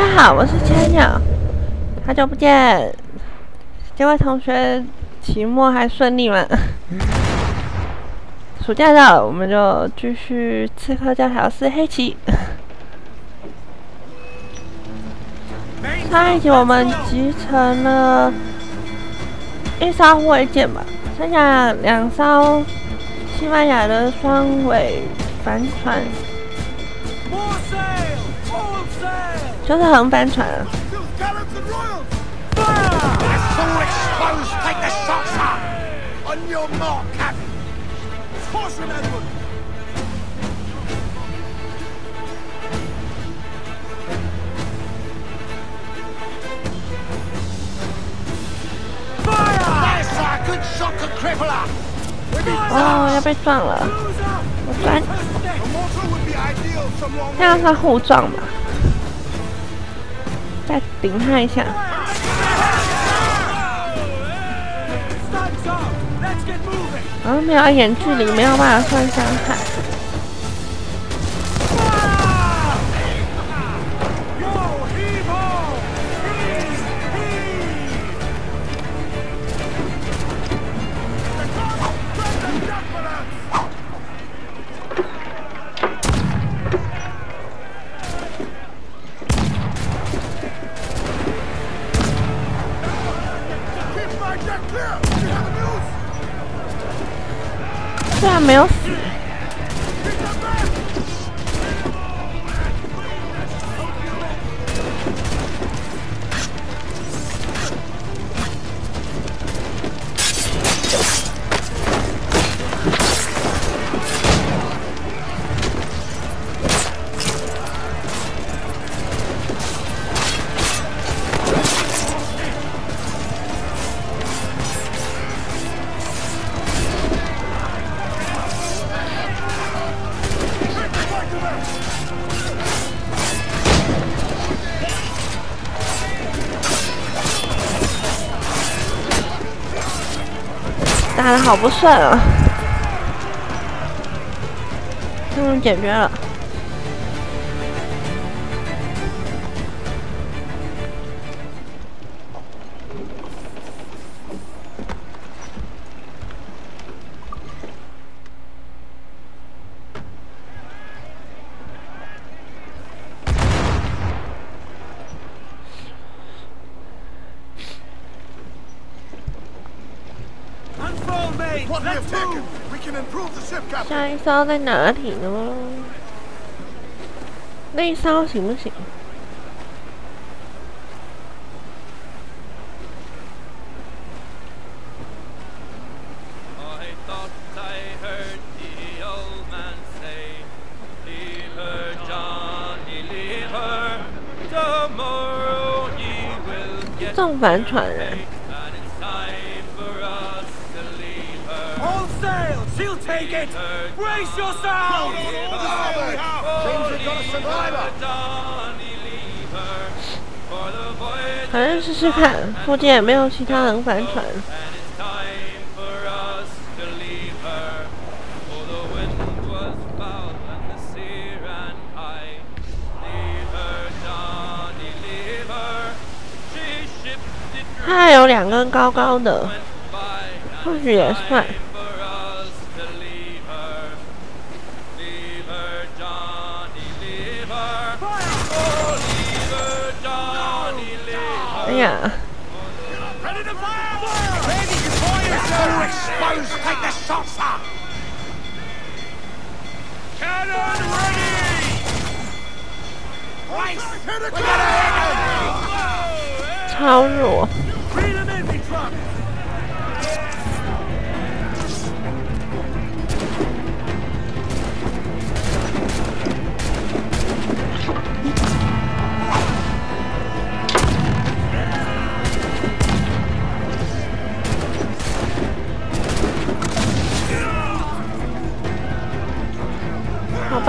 大家好，我是千鸟，好久不见。这位同学期末还顺利吗？暑假到了，我们就继续刺客教条四黑棋。上一集我们集成了一艘护卫舰吧，剩下两艘西班牙的双尾帆船，就是横帆船。哦，要被撞了！我钻，这样算互撞吧？再顶他一下。啊，没有远距离，没有办法算伤害。好不算啊！终于解决了。下一艘在哪里呢？那反正试试看，附近也没有其他横帆船。它还有两根高高的，或许也算。Yeah. Ready to fire! Ready to fire, are exposed! Take the shots up! Cannon ready! Rice! Look at it! 超弱。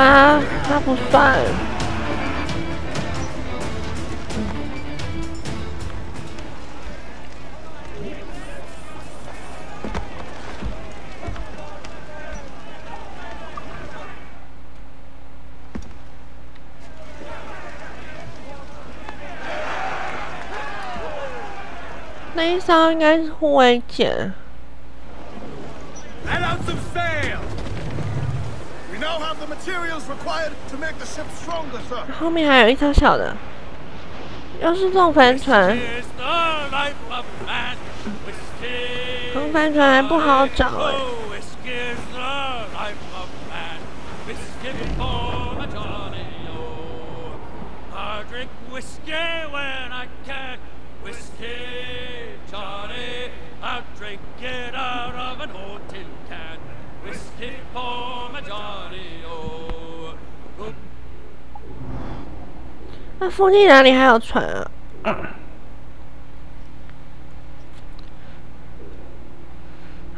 啊那不算。那你说应该是户外见后面还有一条小的，又是撞帆船。重帆船还不好找哎。那附近哪里还有船啊？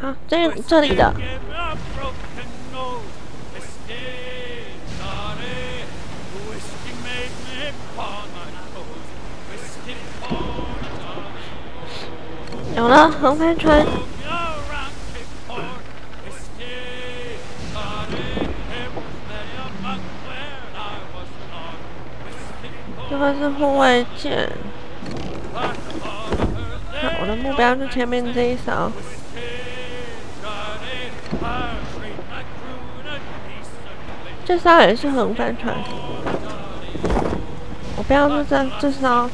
好，这这里的。有了，横帆船。这个是护卫舰。我的目标是前面这一艘。这艘也是横帆船。我不要是这这艘。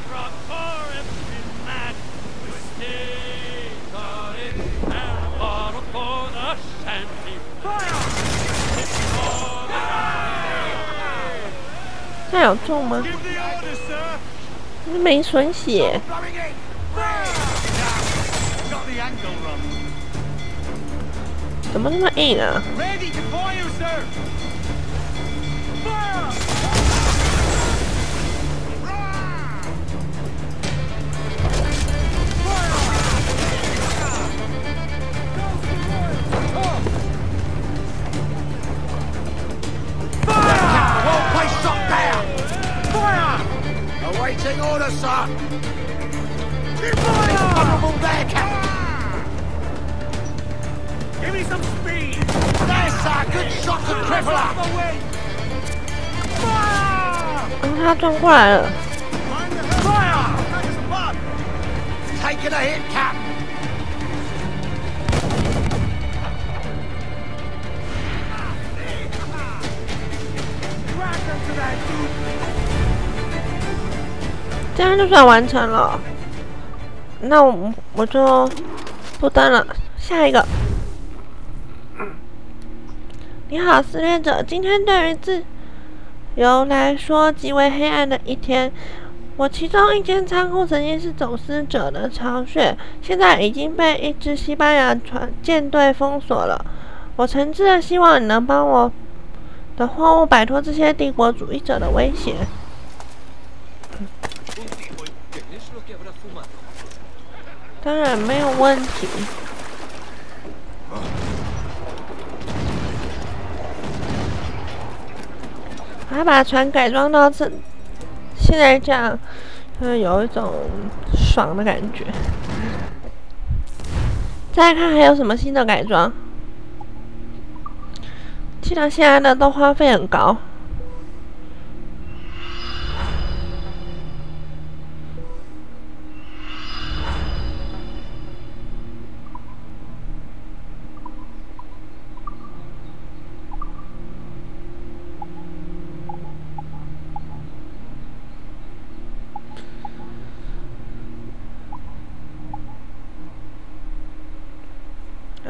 他有中吗？没损血。怎么那么硬啊？？Awaiting orders, sir. Fire! there, Captain. Give me some speed. There's sir. Good shot to crippler. Fire! 他撞过来了。Fire! Taking a hit, Captain. 这样就算完成了，那我我就不登了。下一个，你好，撕裂者。今天对于自由来说极为黑暗的一天。我其中一间仓库曾经是走私者的巢穴，现在已经被一支西班牙船舰队封锁了。我诚挚的希望你能帮我的货物摆脱这些帝国主义者的威胁。当然没有问题。还把船改装到这，现在这样，嗯，有一种爽的感觉。再看还有什么新的改装？记得现在的都花费很高。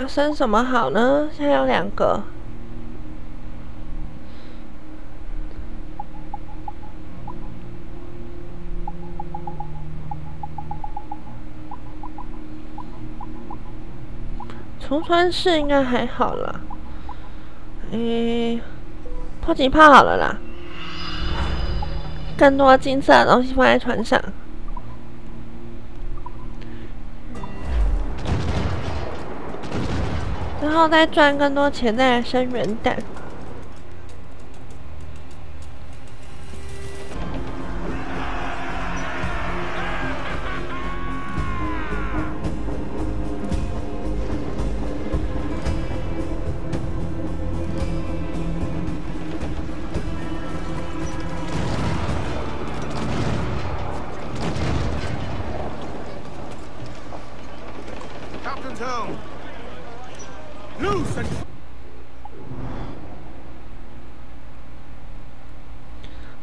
要生什么好呢？现在有两个。重穿式应该还好了。诶，迫击炮好了啦。更多金色的东西放在船上。后再赚更多钱，再来生元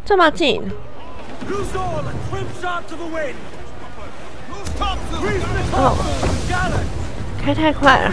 旦。这么近。哦，开太快了。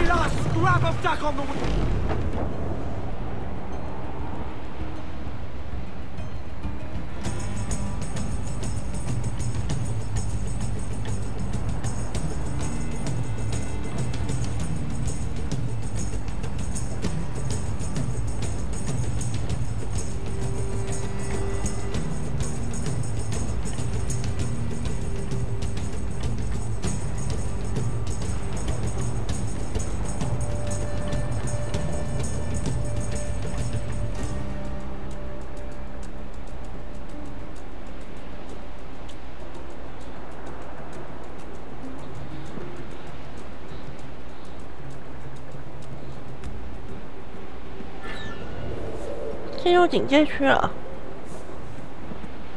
入警戒区了，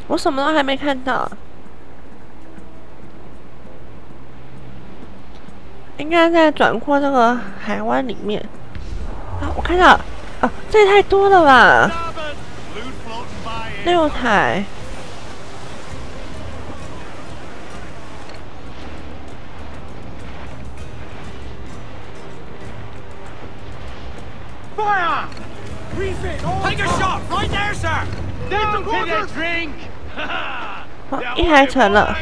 我什么都还没看到，应该在转过这个海湾里面。啊，我看到，啊，这也太多了吧，六台。好，一台成了。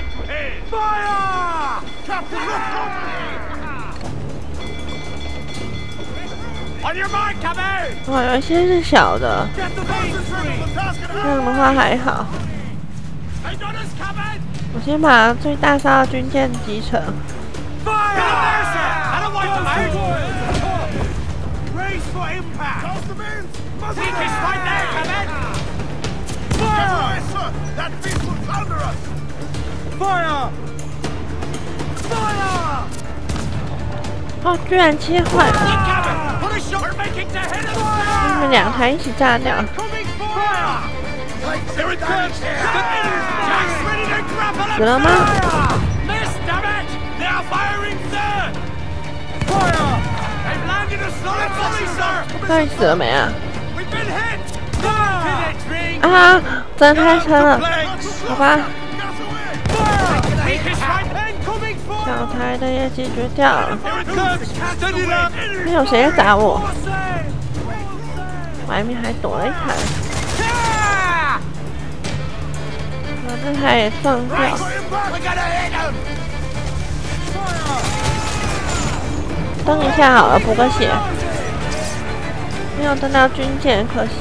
哇，有一些是小的这样的话还好。我先把最大杀的军舰击沉。Fire! That beast will counter us! Fire! Fire! 哦，居然切换他们两台一起炸掉。死了吗 sir! 到底死了没啊？啊，真太沉了，好吧。小台的也解决掉了，没有谁来打我，外面还躲了一台，把这台也放掉。等一下好了，补个血，没有等到军舰，可惜。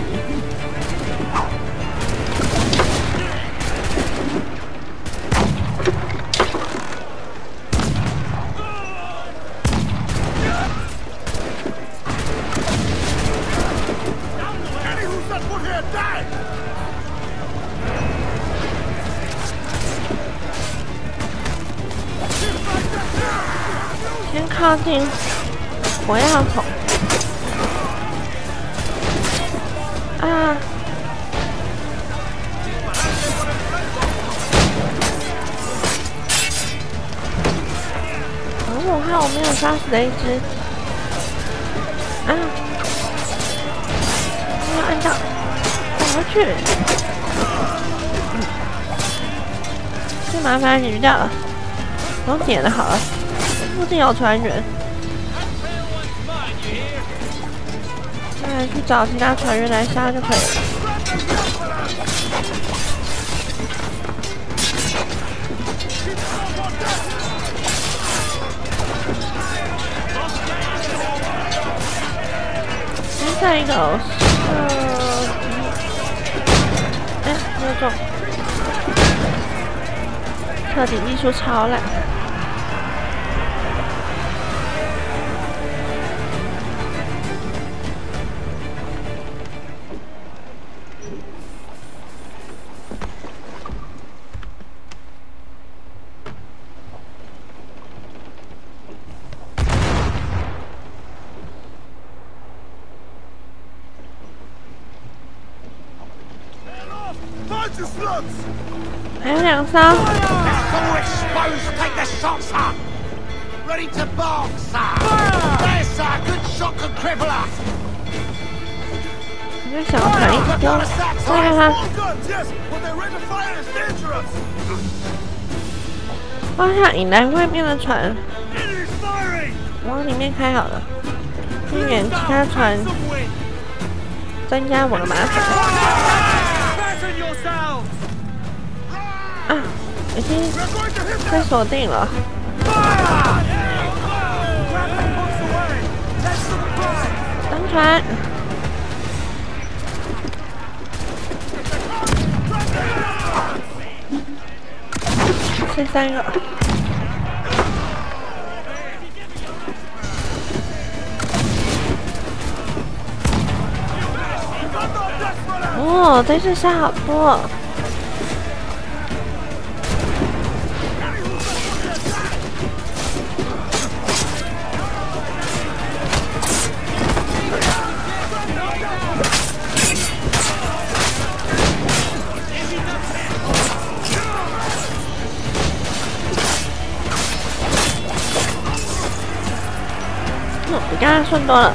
先靠近火药桶。啊！哦，还好我没有杀死了一只。啊！没有按到，怎么去？最麻烦解决掉了，我点了好了。附近有船员，再去找其他船员来杀就可以了。先上一个哦，呃，哎，没有中，彻底艺术超烂。来，外面的船往里面开好了，避免其他船增加我的麻烦。啊，已经被锁定了。登船，剩三个。哦，这次杀好多。嗯，比刚刚顺多了。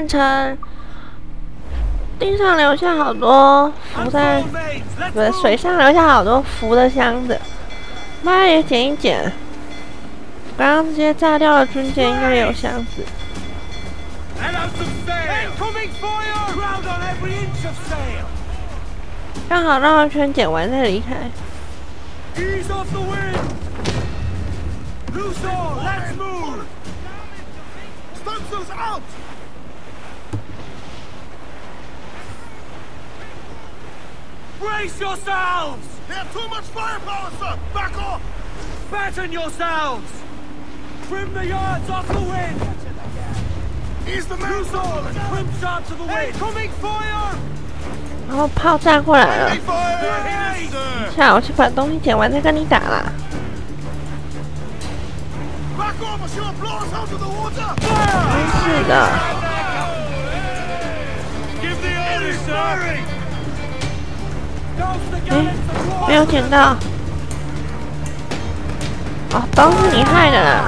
变成，地上留下好多浮在，不是水上留下好多浮的箱子，妈也捡一捡。刚刚直接炸掉了中间，应该有箱子。刚好绕一圈捡完再离开。Brace yourselves! They have too much firepower, sir. Back off. Batten yourselves! Trim the yards off the wind! Ease the Loose all and trim sharp to the wind! Incoming fire! 然后炮炸过来了 Friendly，fire. Yes, sir. 下我去把东西捡完再跟你打啦。 Back off, or she will blow us out of the water. 真是的， 没有捡到哦，都是你害的。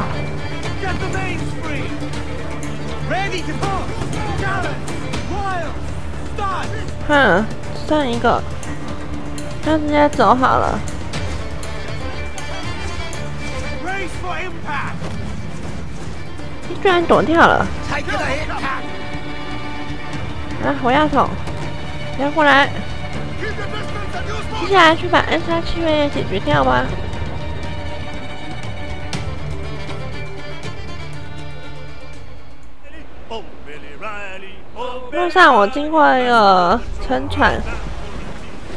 哼，算一个，让人家走好了。你居然躲掉了，来，我压筒，压过来。接下来去把暗杀契约解决掉吧。路上我经过一个沉船，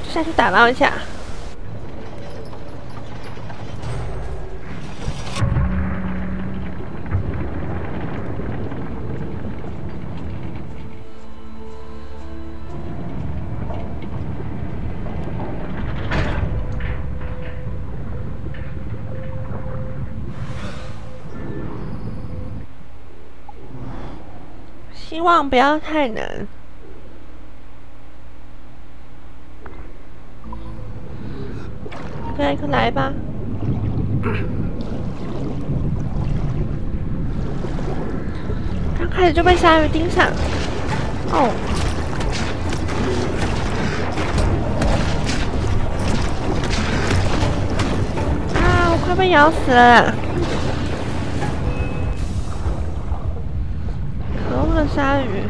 下去打捞一下。希望不要太难。对，快来吧。刚开始就被鲨鱼盯上。哦。啊！我快被咬死了。鲨鱼！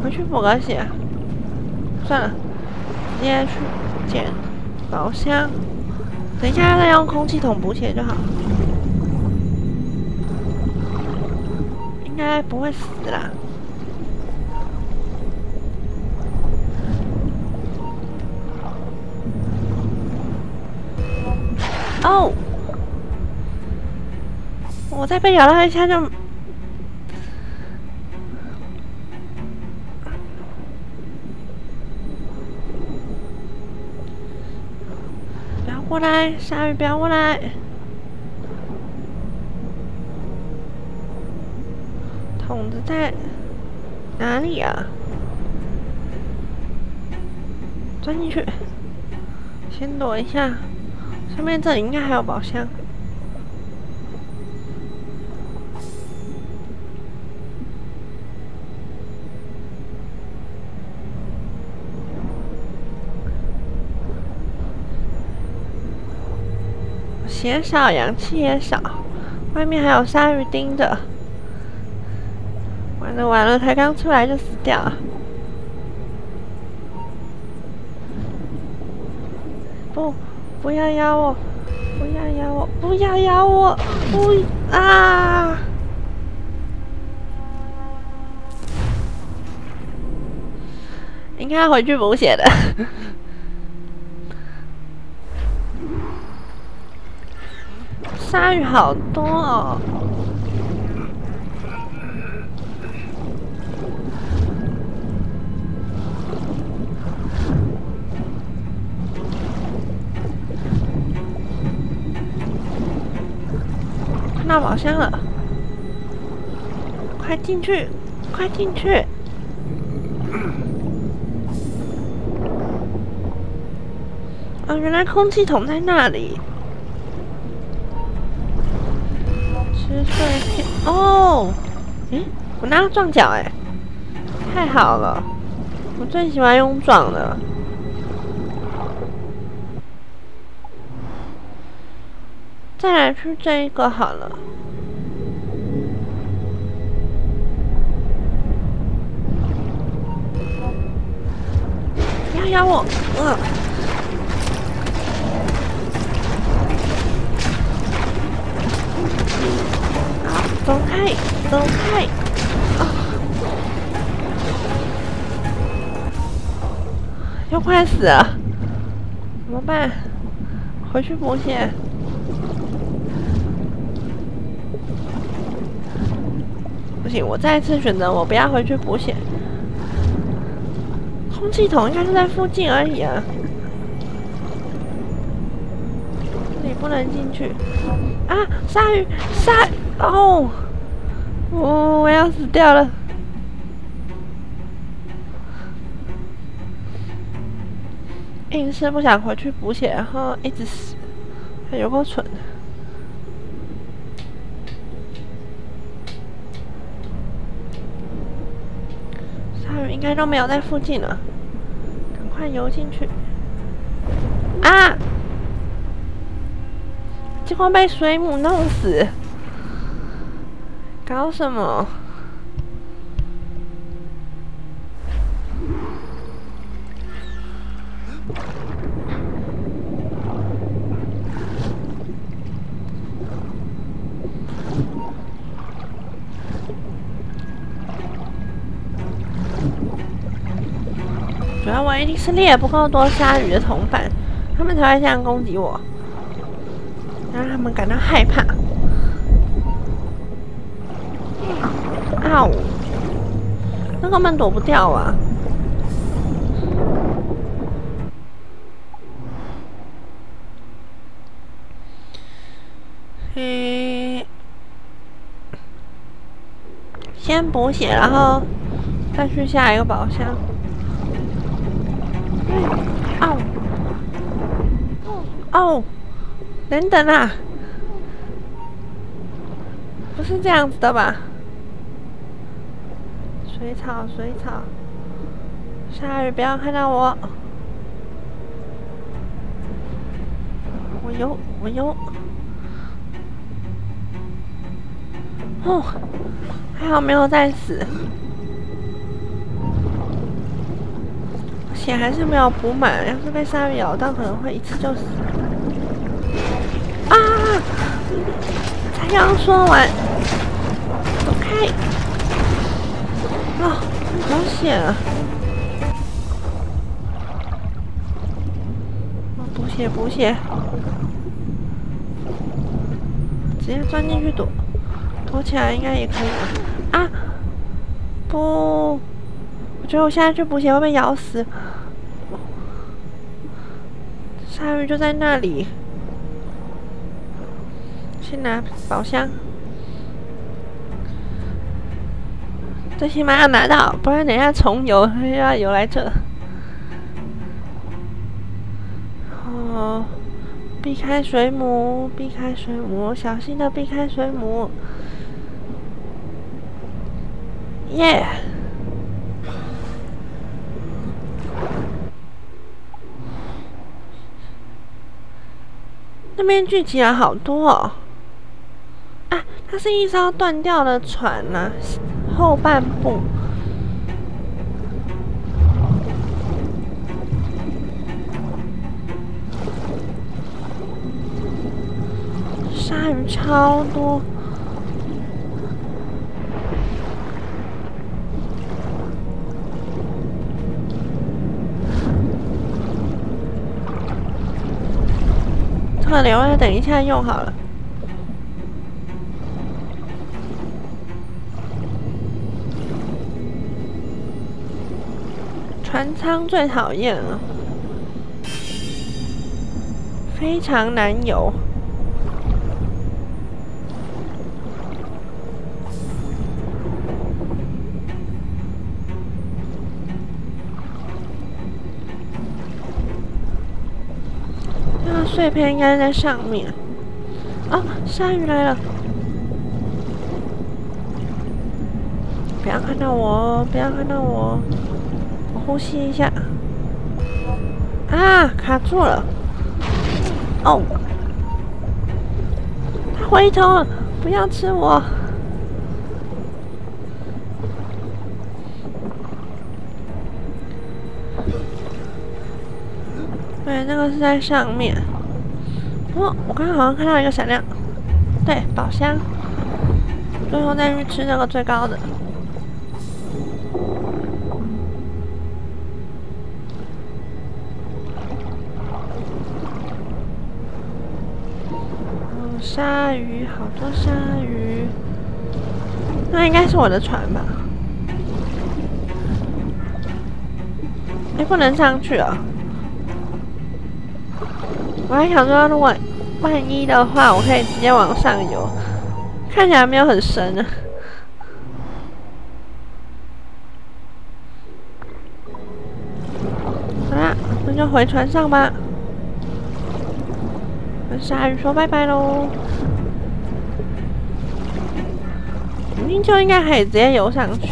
回去补个血。算了，直接去捡宝箱。等一下再用空气筒补血就好。应该不会死啦。哦，我再被咬到一下就。过来，鲨鱼！不要过来！桶子在哪里啊？钻进去，先躲一下。上面这里应该还有宝箱。血少，氧气也少，外面还有鲨鱼盯着。完了完了，才刚出来就死掉了。不，不要咬我！不要咬我！不要咬我！不啊！应该回去补血的。鲨鱼好多哦！看到宝箱了，快进去！快进去！啊，原来空气筒在那里。碎片哦，诶，我拿到撞脚哎，太好了，我最喜欢用撞的。再来吃这一个好了，不要咬我，呃。走开，走开！啊，要快死了，怎么办？回去补血。不行，我再次选择，我不要回去补血。空气筒应该就在附近而已啊，你不能进去。啊，鲨鱼，鲨！哦，我我要死掉了！硬是不想回去补血，然后一直死，还有够蠢的。鲨鱼应该都没有在附近了，赶快游进去！啊！结果被水母弄死。搞什么？主要我一定是猎不够多鲨鱼的同伴，他们才会这样攻击我，让他们感到害怕。根本躲不掉啊！嘿，先补血，然后再去下一个宝箱。哦，哦，等等啊！不是这样子的吧？水草，水草，鲨鱼不要看到我！我游，我游。哦，还好没有再死，血还是没有补满。要是被鲨鱼咬到，可能会一次就死。啊！才刚说完，走开！啊，好险啊！补血补血，直接钻进去躲。躲起来应该也可以吧？啊！不，我觉得我现在去补血会被咬死。鲨鱼就在那里，先拿宝箱，最起码要拿到，不然等下重游又要游来这。哦，避开水母，避开水母，小心的避开水母。耶！那边聚集了好多哦！啊，它是一艘断掉的船呐，后半部。鲨鱼超多。留着等一下用好了。船舱最讨厌了，非常难游。那碎片应该在上面。啊，鲨鱼来了！不要看到我，不要看到，我呼吸一下。啊，卡住了！哦，他回头了，不要吃我！对，那个是在上面。哦，我刚刚好像看到一个闪亮，对，宝箱。最后再去吃那个最高的。鲨鱼，好多鲨鱼。那应该是我的船吧？哎，不能上去啊！我还想说，如果万一的话，我可以直接往上游，看起来没有很深啊。好啦，那就回船上吧，跟鲨鱼说拜拜喽。明明就应该可以直接游上去。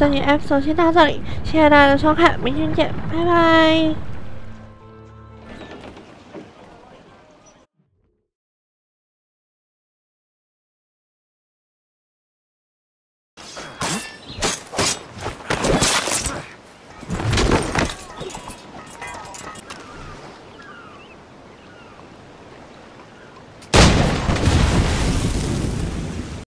这期 F 首先到这里，谢谢大家的收看，明天见，拜拜。